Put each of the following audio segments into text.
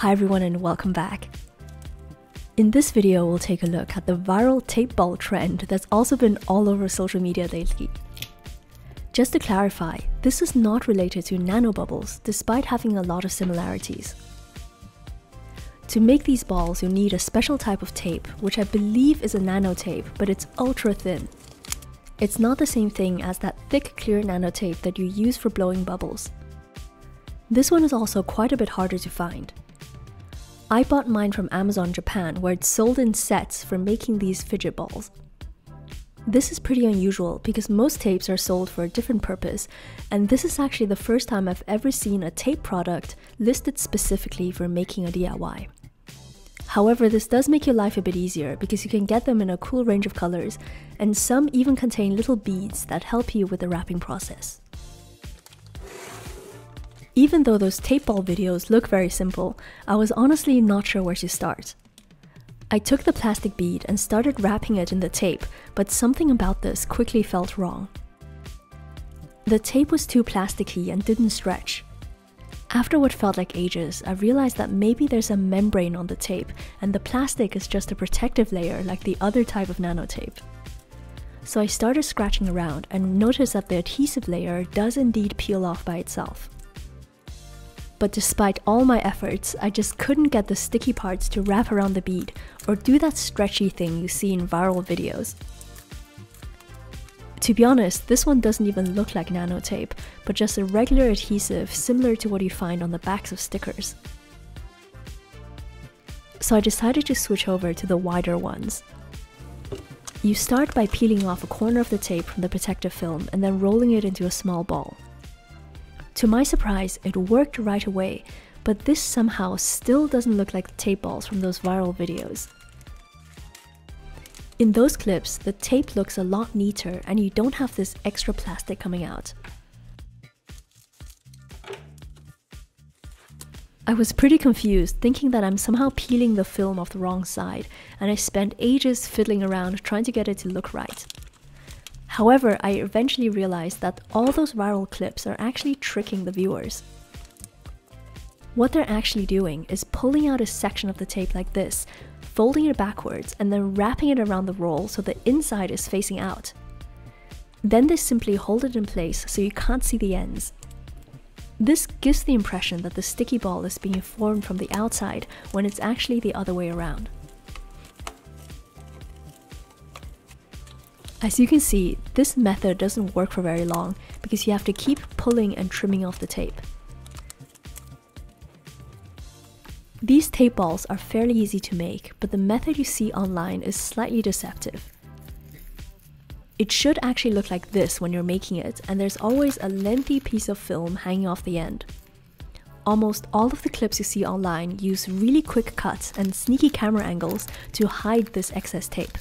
Hi everyone and welcome back. In this video, we'll take a look at the viral tape ball trend that's also been all over social media lately. Just to clarify, this is not related to nanobubbles, despite having a lot of similarities. To make these balls, you'll need a special type of tape, which I believe is a nanotape, but it's ultra thin. It's not the same thing as that thick clear nanotape that you use for blowing bubbles. This one is also quite a bit harder to find. I bought mine from Amazon Japan where it's sold in sets for making these fidget balls. This is pretty unusual because most tapes are sold for a different purpose, and this is actually the first time I've ever seen a tape product listed specifically for making a DIY. However, this does make your life a bit easier because you can get them in a cool range of colors, and some even contain little beads that help you with the wrapping process. Even though those tape ball videos look very simple, I was honestly not sure where to start. I took the plastic bead and started wrapping it in the tape, but something about this quickly felt wrong. The tape was too plasticky and didn't stretch. After what felt like ages, I realized that maybe there's a membrane on the tape and the plastic is just a protective layer like the other type of nanotape. So I started scratching around and noticed that the adhesive layer does indeed peel off by itself but despite all my efforts, I just couldn't get the sticky parts to wrap around the bead or do that stretchy thing you see in viral videos. To be honest, this one doesn't even look like nanotape, but just a regular adhesive similar to what you find on the backs of stickers. So I decided to switch over to the wider ones. You start by peeling off a corner of the tape from the protective film and then rolling it into a small ball. To my surprise, it worked right away, but this somehow still doesn't look like the tape balls from those viral videos. In those clips, the tape looks a lot neater and you don't have this extra plastic coming out. I was pretty confused, thinking that I'm somehow peeling the film off the wrong side, and I spent ages fiddling around trying to get it to look right. However, I eventually realized that all those viral clips are actually tricking the viewers. What they're actually doing is pulling out a section of the tape like this, folding it backwards, and then wrapping it around the roll so the inside is facing out. Then they simply hold it in place so you can't see the ends. This gives the impression that the sticky ball is being formed from the outside when it's actually the other way around. As you can see, this method doesn't work for very long because you have to keep pulling and trimming off the tape. These tape balls are fairly easy to make, but the method you see online is slightly deceptive. It should actually look like this when you're making it, and there's always a lengthy piece of film hanging off the end. Almost all of the clips you see online use really quick cuts and sneaky camera angles to hide this excess tape.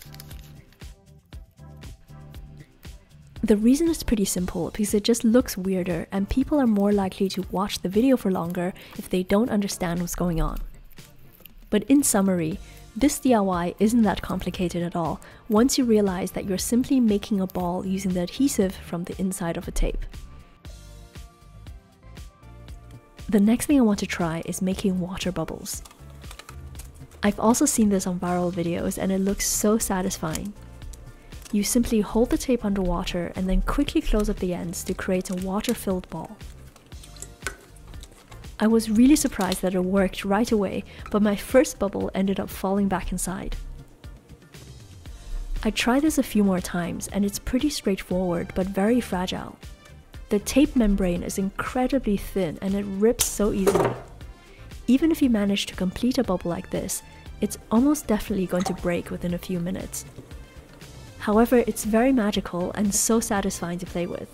The reason is pretty simple because it just looks weirder and people are more likely to watch the video for longer if they don't understand what's going on. But in summary, this DIY isn't that complicated at all once you realize that you're simply making a ball using the adhesive from the inside of a tape. The next thing I want to try is making water bubbles. I've also seen this on viral videos and it looks so satisfying. You simply hold the tape underwater and then quickly close up the ends to create a water-filled ball. I was really surprised that it worked right away, but my first bubble ended up falling back inside. I tried this a few more times and it's pretty straightforward but very fragile. The tape membrane is incredibly thin and it rips so easily. Even if you manage to complete a bubble like this, it's almost definitely going to break within a few minutes. However, it's very magical and so satisfying to play with.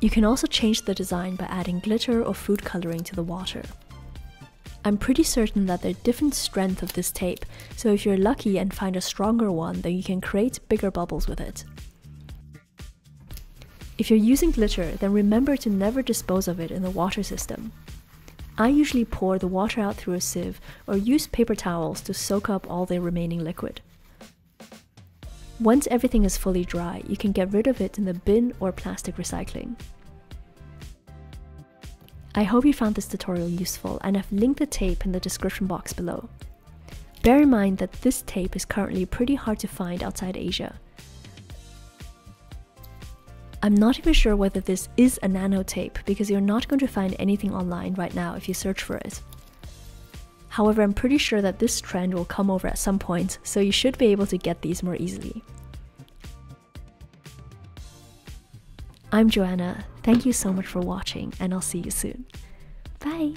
You can also change the design by adding glitter or food coloring to the water. I'm pretty certain that there are different strength of this tape, so if you're lucky and find a stronger one, then you can create bigger bubbles with it. If you're using glitter, then remember to never dispose of it in the water system. I usually pour the water out through a sieve or use paper towels to soak up all the remaining liquid. Once everything is fully dry, you can get rid of it in the bin or plastic recycling. I hope you found this tutorial useful and I've linked the tape in the description box below. Bear in mind that this tape is currently pretty hard to find outside Asia. I'm not even sure whether this is a nano tape because you're not going to find anything online right now if you search for it. However, I'm pretty sure that this trend will come over at some point, so you should be able to get these more easily. I'm Joanna, thank you so much for watching, and I'll see you soon. Bye!